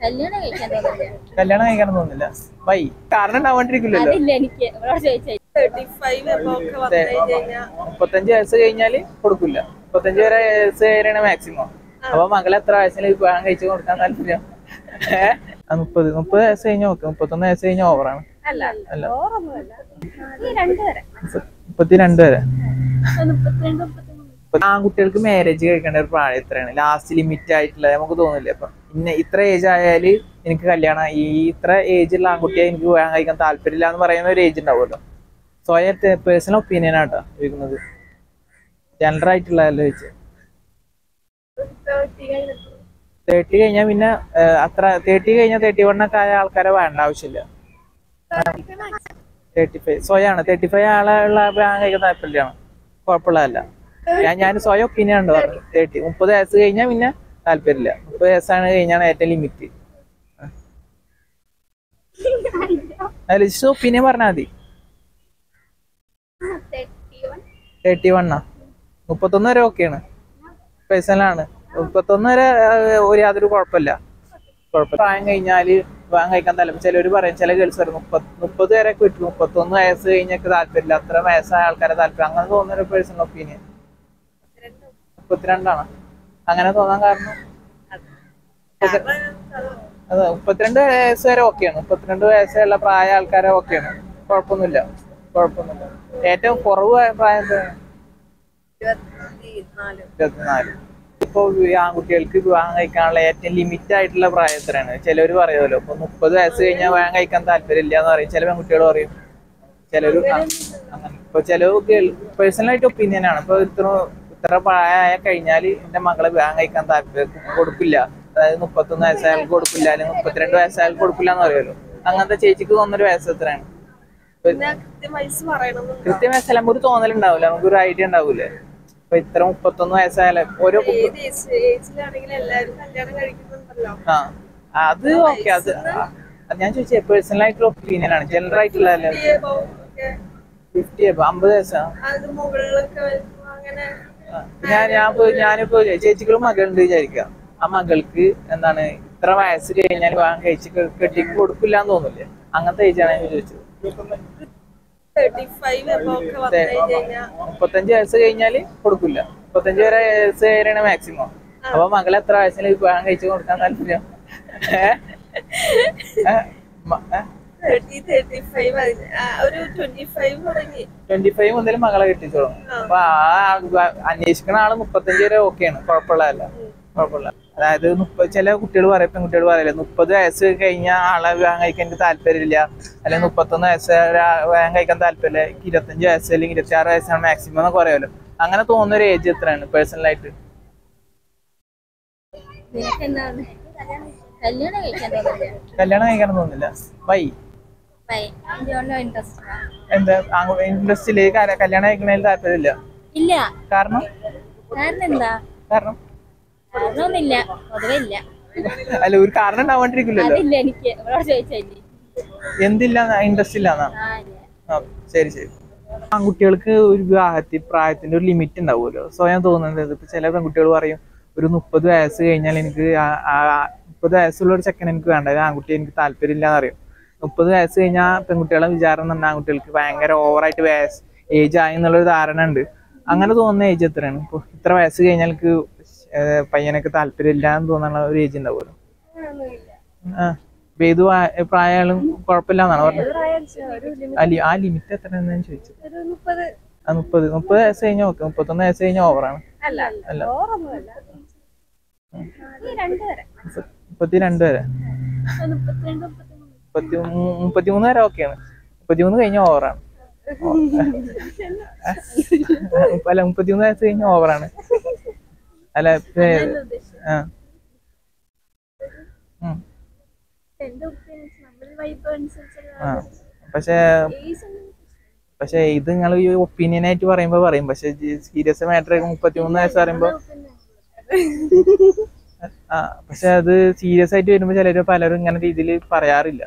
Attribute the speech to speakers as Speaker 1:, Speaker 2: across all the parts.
Speaker 1: കല്യാണം കഴിക്കാൻ തോന്നില്ല
Speaker 2: വൈ കാരണം ഉണ്ടാവാണ്ടിരിക്കില്ലല്ലോ. മുപ്പത്തഞ്ച് വയസ്സ് കഴിഞ്ഞാൽ കൊടുക്കില്ല. മുപ്പത്തഞ്ച് വരെ വയസ്സ് വരെയാണ് മാക്സിമം അപ്പൊ മകളെ എത്ര വയസ്സിൽ വിവാഹം കഴിച്ചു കൊടുക്കാൻ താല്പര്യം? മുപ്പത് മുപ്പത് വയസ്സ് കഴിഞ്ഞ ഓക്കെ. മുപ്പത്തൊന്ന് വയസ്സ് കഴിഞ്ഞ ഓവറാണ്
Speaker 3: അല്ല.
Speaker 2: അല്ല.
Speaker 3: ഓറൊന്നുമല്ല
Speaker 1: ഈ രണ്ട് വരെ.
Speaker 2: മുപ്പത്തിരണ്ട് വരെ. ആൺകുട്ടികൾക്ക് മാരേജ് കഴിക്കേണ്ട ഒരു പ്രായം എത്രയാണ് ലാസ്റ്റ് ലിമിറ്റ് ആയിട്ടുള്ളത്. നമുക്ക് തോന്നില്ലേ അപ്പൊ ഇന്ന ഇത്ര ഏജ് ആയാൽ എനിക്ക് കല്യാണം ഈ ഇത്ര ഏജുള്ള ആൺകുട്ടിയെ എനിക്ക് വിവാഹം കഴിക്കാൻ താല്പര്യമില്ല എന്ന് പറയുന്ന ഒരു ഏജ് ഉണ്ടാവുമല്ലോ. സ്വയം പേഴ്സണൽ ഒപ്പീനിയൻ ആട്ടോ ചോദിക്കുന്നത്. ജനറൽ ആയിട്ടുള്ളതല്ലോ ചോദിച്ചു?
Speaker 3: തേർട്ടി
Speaker 2: കഴിഞ്ഞാൽ പിന്നെ അത്ര തേർട്ടി കഴിഞ്ഞാൽ തേർട്ടി വണ്ണൊക്കെ ആയ ആൾക്കാരെ വേണ്ട ആവശ്യമില്ല. തേർട്ടി ഫൈവ് സ്വയമാണ് തേർട്ടി ഫൈവ് ആളുള്ള വിവാഹം കഴിക്കാൻ താല്പര്യമാണ് കുഴപ്പമുള്ളതല്ല. ഞാൻ ഞാൻ സ്വയം ഒപ്പീനിയൻ ഉണ്ട് തേർട്ടി മുപ്പത് വയസ്സ് കഴിഞ്ഞാൽ പിന്നെ താല്പര്യമില്ല. മുപ്പത് വയസ്സാണ് കഴിഞ്ഞാണ് ഏറ്റവും ലിമിറ്റ് അതിൽ പിന്നെ പറഞ്ഞാൽ മതി.
Speaker 1: തേർട്ടി
Speaker 2: വണ്ണാ മുപ്പത്തൊന്ന് വരെ ഓക്കെയാണ് പേഴ്സണലാണ് മുപ്പത്തൊന്ന് വരെ ഒരു യാതൊരു കുഴപ്പമില്ല. കുഴപ്പമില്ല പ്രായം കഴിഞ്ഞാൽ വിവാഹം കഴിക്കാൻ തലം ചിലർ പറയും ചില ഗേൾസ് പറയും മുപ്പത് മുപ്പത് വരെ കിട്ടും മുപ്പത്തൊന്ന് വയസ്സ് കഴിഞ്ഞൊക്കെ താല്പര്യമില്ല. അത്ര വയസ്സായ ആൾക്കാരെ താല്പര്യം. അങ്ങനെ തോന്നുന്ന ഒരു പേഴ്സണൽ ഒപ്പീനിയൻ മുപ്പത്തിരണ്ടാണ്. അങ്ങനെ തോന്നാൻ കാരണം. അതെ. മുപ്പത്തിരണ്ട് വയസ്സ് വരെ ഓക്കെയാണ് മുപ്പത്തിരണ്ട് വയസ്സുള്ള പ്രായ ആൾക്കാരെ ഓക്കെയാണ് കുഴപ്പമൊന്നുമില്ല. കുഴപ്പമൊന്നുമില്ല. ഏറ്റവും കുറവ് പ്രായം?
Speaker 3: ഇരുപത്തിനാല്.
Speaker 2: ഇരുപത്തിനാല്. ഇപ്പൊ ഈ ആൺകുട്ടികൾക്ക് വിവാഹം കഴിക്കാനുള്ള ഏറ്റവും ലിമിറ്റ് ആയിട്ടുള്ള പ്രായത്തിനാണ് ചിലര് ചിലവർ പറയുമല്ലോ ഇപ്പൊ മുപ്പത് വയസ്സ് കഴിഞ്ഞാൽ വിവാഹം കഴിക്കാൻ താല്പര്യമില്ല എന്ന് പറയും. ചില പെൺകുട്ടികൾ പറയും. ചിലര് ആ, അങ്ങനെ. ഇപ്പൊ ചില പേഴ്സണൽ ആയിട്ട് ഒപ്പീനിയൻ ആണ്. ഇപ്പൊ ഇത്ര ഇത്ര പ്രായമായ കഴിഞ്ഞാൽ എന്റെ മകളെ വിവാഹം കഴിക്കാൻ താല്പര്യം കൊടുക്കില്ല. അതായത് മുപ്പത്തൊന്ന് വയസ്സായാലും കൊടുക്കില്ല അല്ലെങ്കിൽ മുപ്പത്തിരണ്ട് വയസ്സായാലും കൊടുക്കില്ല എന്ന് പറയുമല്ലോ. അങ്ങനത്തെ ചേച്ചിക്ക് തോന്നുന്നൊരു വയസ്സ് എത്രയാണ്?
Speaker 3: കൃത്യ കൃത്യം വയസ്സ് ഒരു
Speaker 2: കൃത്യം വയസ്സല്ല നമുക്ക് ഒരു നമുക്കൊരു ഐഡിയ ഉണ്ടാവൂലേ? ഇപ്പൊ ഇത്ര മുപ്പത്തൊന്ന് വയസ്സായാലും ഓരോ ആ അത് ഓക്കെ അത് അത് ഞാൻ ചോദിച്ചത് പേഴ്സണൽ ആയിട്ടുള്ള ഒപ്പീനിയൻ ആണ് ജനറൽ ആയിട്ടുള്ള
Speaker 3: ഫിഫ്റ്റി
Speaker 2: അമ്പത് വയസ്സാ? ഞാൻ ഞാൻ ഞാനിപ്പോ ചേച്ചികളും മകളുണ്ട് വിചാരിക്കുക. ആ മകൾക്ക് എന്താണ് ഇത്ര വയസ്സ് കഴിഞ്ഞാൽ വിവാഹം കഴിച്ച് കെട്ടി കൊടുക്കില്ല എന്ന് തോന്നില്ലേ അങ്ങനത്തെ ഏജാണ് ഞാൻ ചോദിച്ചത് മുപ്പത്തഞ്ച് വയസ്സ് കഴിഞ്ഞാൽ കൊടുക്കില്ല. മുപ്പത്തഞ്ച് വരെ വയസ്സ് വരെയാണ് മാക്സിമം അപ്പൊ മകൾ എത്ര വയസ്സിൽ വിവാഹം കഴിച്ച് കൊടുക്കാൻ താല്പര്യം?
Speaker 3: ഒരു ട്വന്റി ഫൈവ്
Speaker 2: മുതൽ മകളെ കെട്ടിച്ചോളും. അപ്പൊ ആ അന്വേഷിക്കുന്ന ആൾ മുപ്പത്തഞ്ച് വരെ ഓക്കെയാണ് കുഴപ്പമുള്ളതല്ല കുഴപ്പമില്ല. അതായത് മുപ്പത് ചില കുട്ടികൾ പറയും പെൺകുട്ടികൾ പറയില്ല മുപ്പത് വയസ്സ് കഴിഞ്ഞ ആളെ വിവാഹം കഴിക്കാൻ എനിക്ക് താല്പര്യമില്ല. അല്ലെങ്കിൽ മുപ്പത്തൊന്ന് വയസ്സ് വിവാഹം കഴിക്കാൻ താല്പര്യമില്ല. എനിക്ക് ഇരുപത്തഞ്ച് വയസ്സ് അല്ലെങ്കിൽ ഇരുപത്തി ആറ് വയസ്സാണ് മാക്സിമം എന്നൊക്കെ പറയുമല്ലോ. അങ്ങനെ തോന്നുന്ന ഒരു ഏജ് എത്രയാണ്
Speaker 1: പേഴ്സണൽ ആയിട്ട്? കല്യാണം കഴിക്കാൻ തോന്നില്ല
Speaker 2: വൈ. എന്താ ഇൻട്രസ്റ്റിൽ കല്യാണം കഴിക്കുന്നതിൽ താല്പര്യമില്ല?
Speaker 1: ഇല്ല.
Speaker 2: കാരണം?
Speaker 1: കാരണം എന്താ
Speaker 2: കാരണം?
Speaker 1: കാരണമൊന്നുമില്ല പൊതുവെ ഇല്ല.
Speaker 2: അല്ല ഒരു കാരണം ഉണ്ടാവാണ്ടിരിക്കില്ലല്ലോ
Speaker 1: അതില്ല എനിക്ക്.
Speaker 2: എന്തില്ല ഇൻട്രസ്റ്റ് ഇല്ലാന്നാ
Speaker 1: ആ ഇല്ല.
Speaker 2: ആ, ശരി ശരി. ആൺകുട്ടികൾക്ക് ഒരു വിവാഹത്തിൽ പ്രായത്തിന്റെ ഒരു ലിമിറ്റ് ഉണ്ടാവുമല്ലോ. സ്വയം തോന്നുന്നത് ഇപ്പൊ ചില പെൺകുട്ടികൾ പറയും ഒരു മുപ്പത് വയസ്സ് കഴിഞ്ഞാൽ എനിക്ക് മുപ്പത് വയസ്സുള്ള ഒരു ചെക്കൻ എനിക്ക് വേണ്ട. ആൺകുട്ടി എനിക്ക് താല്പര്യം പറയും. മുപ്പത് വയസ്സ് കഴിഞ്ഞാൽ പെൺകുട്ടികളെ വിചാരം തന്നെ ആൺകുട്ടികൾക്ക് ഭയങ്കര ഓവറായിട്ട് വയസ്സ് ഏജ് ആയി എന്നുള്ളൊരു ധാരണ ഉണ്ട്. അങ്ങനെ തോന്നുന്ന ഏജ് എത്രയാണ്? ഇപ്പോൾ ഇത്ര വയസ്സ് കഴിഞ്ഞാൽ എനിക്ക് പയ്യനൊക്കെ താല്പര്യമില്ല എന്ന് തോന്നുന്ന ഒരു ഏജ് ഉണ്ടാവുമല്ലോ? ആ ഇപ്പൊ ഏത് പ്രായാലും പ്രായമായാലും കുഴപ്പമില്ല എന്നാണ് പറഞ്ഞത്? ആ ലിമിറ്റ് എത്രയാണെന്ന് ഞാൻ ചോദിച്ചത്? ആ മുപ്പത്. മുപ്പത് വയസ്സ് കഴിഞ്ഞാൽ ഓക്കെ മുപ്പത്തൊന്ന് വയസ്സ് കഴിഞ്ഞാൽ ഓവറാണ്
Speaker 3: അല്ല.
Speaker 2: മുപ്പത്തി രണ്ട് വരെ. മുപ്പത്തി മുപ്പത്തിമൂന്ന് വരെ ഓക്കെയാണ് മുപ്പത്തിമൂന്ന് കഴിഞ്ഞ ഓവറാണ്. അല്ല മുപ്പത്തിമൂന്ന് വയസ്സ് കഴിഞ്ഞ ഓവറാണ്. അല്ല ആ. പക്ഷെ പക്ഷെ ഇത് നിങ്ങൾ ഈ ഒപ്പീനിയൻ ആയിട്ട് പറയുമ്പോ പറയും. പക്ഷെ സീരിയസ് മാറ്റർ മുപ്പത്തിമൂന്ന് വയസ്സ് പറയുമ്പോ ആ പക്ഷെ അത് സീരിയസ് ആയിട്ട് വരുമ്പോ ചിലര് പലരും ഇങ്ങനെ രീതിയിൽ പറയാറില്ല.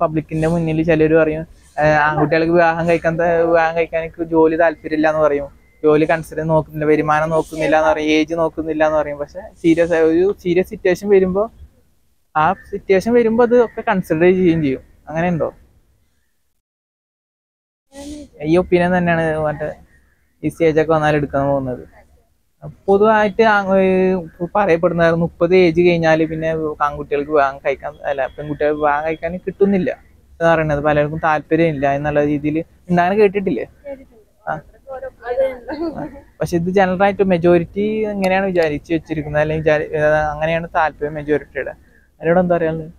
Speaker 2: പബ്ലിക്കിന്റെ മുന്നിൽ ചിലര് പറയും "ആ, ആൺകുട്ടികൾക്ക് വിവാഹം കഴിക്കാൻ വിവാഹം കഴിക്കാൻ എനിക്ക് ജോലി താല്പര്യമില്ല എന്ന് പറയും. ജോലി കൺസിഡർ നോക്കുന്നില്ല വരുമാനം നോക്കുന്നില്ല എന്ന് പറയും ഏജ് നോക്കുന്നില്ല എന്ന് പറയും. പക്ഷെ സീരിയസ് ഒരു സീരിയസ് സിറ്റുവേഷൻ വരുമ്പോ ആ സിറ്റുവേഷൻ വരുമ്പോൾ അത് ഒക്കെ കൺസിഡർ ചെയ്യുകയും ചെയ്യും. അങ്ങനെ ഉണ്ടോ? ഈ ഒപ്പീനിയൻ തന്നെയാണ് മറ്റേ ഈ സ്റ്റേജ് ഒക്കെ വന്നാൽ എടുക്കാൻ പോകുന്നത്. പൊതുവായിട്ട് പറയപ്പെടുന്നത് മുപ്പത് ഏജ് കഴിഞ്ഞാൽ പിന്നെ ആൺകുട്ടികൾക്ക് വിവാഹം കഴിക്കാൻ അല്ല പെൺകുട്ടികൾക്ക് വിവാഹം കഴിക്കാൻ കിട്ടുന്നില്ല എന്ന് പറയുന്നത്. പലർക്കും താല്പര്യം ഇല്ല എന്നുള്ള രീതിയിൽ ഉണ്ടാകാൻ കേട്ടിട്ടില്ലേ. പക്ഷെ ഇത് ജനറൽ ആയിട്ട് മെജോറിറ്റി എങ്ങനെയാണ് വിചാരിച്ചു വെച്ചിരിക്കുന്നത്. അല്ലെങ്കിൽ അങ്ങനെയാണ് താല്പര്യം മെജോറിറ്റിയുടെ അതിനോട് എന്താ പറയാനുള്ളത്?